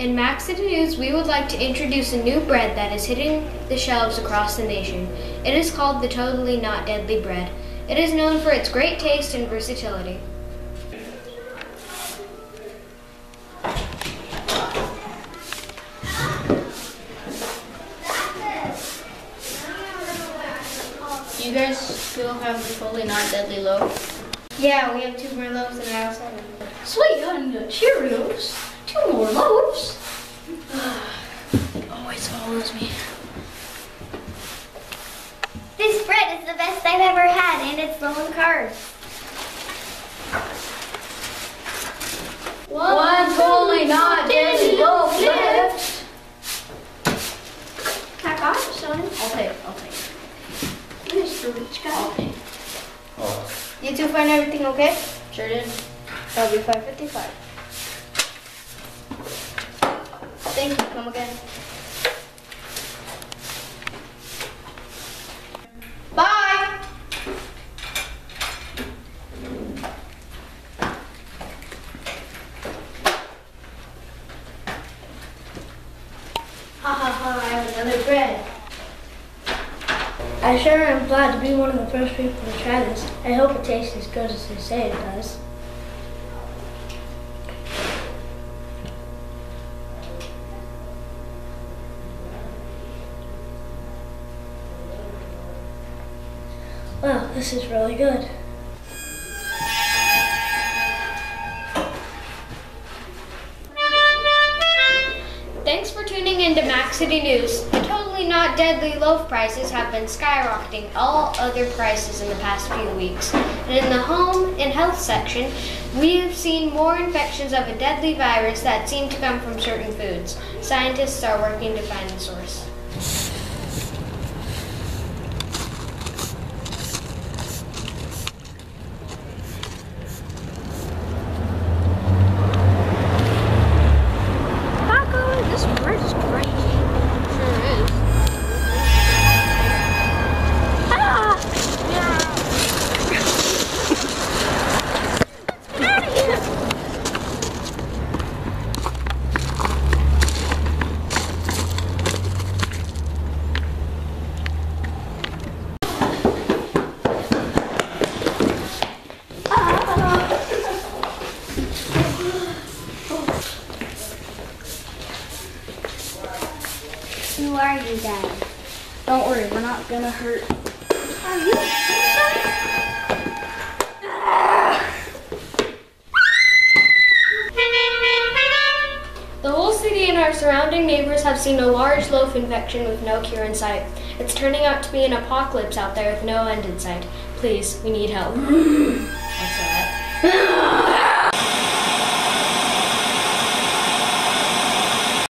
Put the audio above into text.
In Max City News, we would like to introduce a new bread that is hitting the shelves across the nation. It is called the Totally Not Deadly Bread. It is known for its great taste and versatility. You guys still have the Totally not deadly loaf? Yeah, we have two more loaves and I also have Sweet, and the Cheerios. Two more loaves. Bread best I've ever had, and it's low in carbs. One fully not deadly loaf left. Pack off, son. I'll take. I'll take. Mr. Rich I'll guy. take. You two find everything okay? Sure did. That'll be 555. Thank you. Come again. Ha ha ha, I have another bread. I sure am glad to be one of the first people to try this. I hope it tastes as good as they say it does. Wow, this is really good. Tuning in to Max City News. The totally not deadly loaf prices have been skyrocketing all other prices in the past few weeks. And in the home and health section, we have seen more infections of a deadly virus that seem to come from certain foods. Scientists are working to find the source. Who are you, Dad? Don't worry, we're not gonna hurt. Are you The whole city and our surrounding neighbors have seen a large loaf infection with no cure in sight. It's turning out to be an apocalypse out there with no end in sight. Please, we need help.